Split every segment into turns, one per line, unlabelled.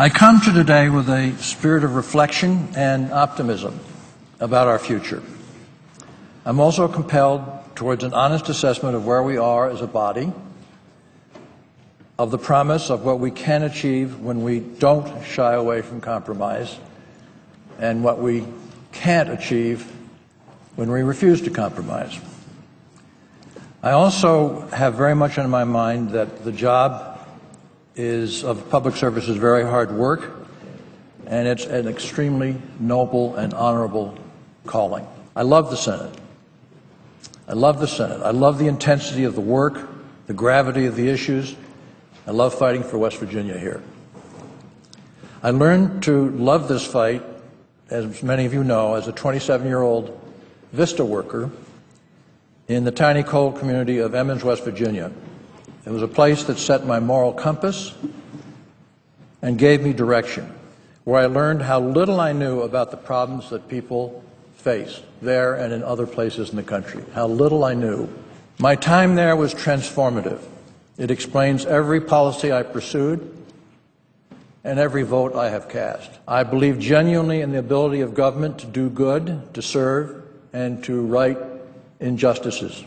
I come to today with a spirit of reflection and optimism about our future. I'm also compelled towards an honest assessment of where we are as a body, of the promise of what we can achieve when we don't shy away from compromise, and what we can't achieve when we refuse to compromise. I also have very much on my mind that the job is of public service is very hard work, and it's an extremely noble and honorable calling. I love the Senate. I love the Senate. I love the intensity of the work, the gravity of the issues. I love fighting for West Virginia here. I learned to love this fight, as many of you know, as a 27 year old Vista worker in the tiny coal community of Emmons, West Virginia. It was a place that set my moral compass and gave me direction, where I learned how little I knew about the problems that people face there and in other places in the country, how little I knew. My time there was transformative. It explains every policy I pursued and every vote I have cast. I believe genuinely in the ability of government to do good, to serve, and to right injustices.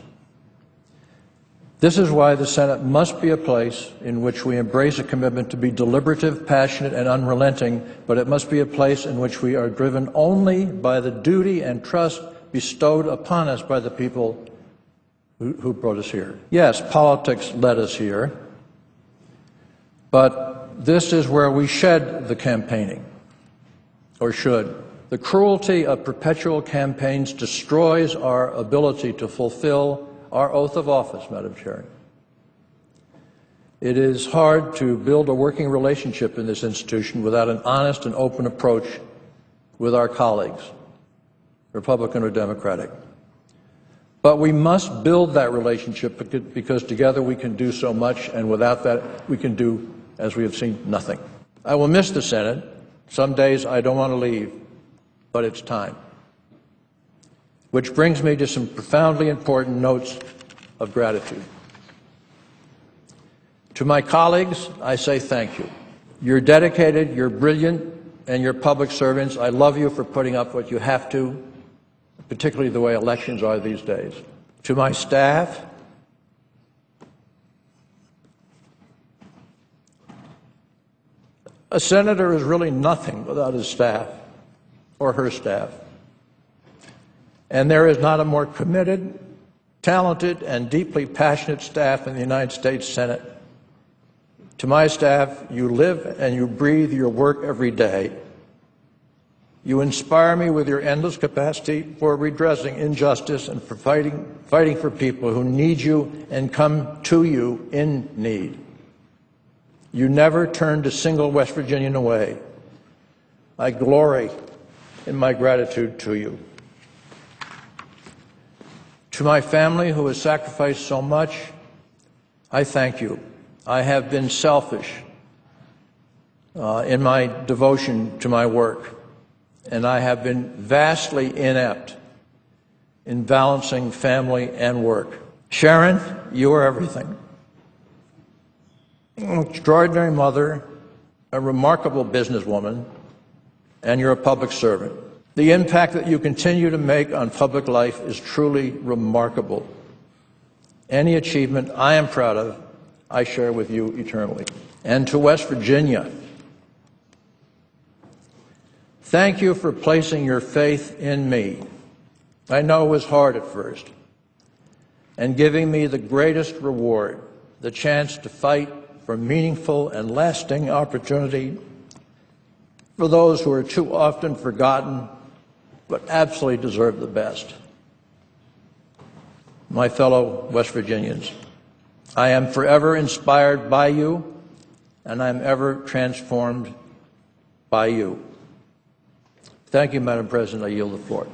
This is why the Senate must be a place in which we embrace a commitment to be deliberative, passionate, and unrelenting, but it must be a place in which we are driven only by the duty and trust bestowed upon us by the people who, who brought us here. Yes, politics led us here, but this is where we shed the campaigning, or should. The cruelty of perpetual campaigns destroys our ability to fulfill our oath of office, Madam Chair. It is hard to build a working relationship in this institution without an honest and open approach with our colleagues, Republican or Democratic. But we must build that relationship because together we can do so much, and without that, we can do, as we have seen, nothing. I will miss the Senate. Some days I don't want to leave but it's time. Which brings me to some profoundly important notes of gratitude. To my colleagues, I say thank you. You're dedicated, you're brilliant, and you're public servants. I love you for putting up what you have to, particularly the way elections are these days. To my staff, a senator is really nothing without his staff or her staff. And there is not a more committed, talented, and deeply passionate staff in the United States Senate. To my staff, you live and you breathe your work every day. You inspire me with your endless capacity for redressing injustice and for fighting, fighting for people who need you and come to you in need. You never turned a single West Virginian away. I glory in my gratitude to you. To my family who has sacrificed so much, I thank you. I have been selfish uh, in my devotion to my work, and I have been vastly inept in balancing family and work. Sharon, you are everything. An extraordinary mother, a remarkable businesswoman, and you're a public servant. The impact that you continue to make on public life is truly remarkable. Any achievement I am proud of, I share with you eternally. And to West Virginia, thank you for placing your faith in me. I know it was hard at first, and giving me the greatest reward, the chance to fight for meaningful and lasting opportunity for those who are too often forgotten but absolutely deserve the best. My fellow West Virginians, I am forever inspired by you and I am ever transformed by you. Thank you, Madam President. I yield the floor.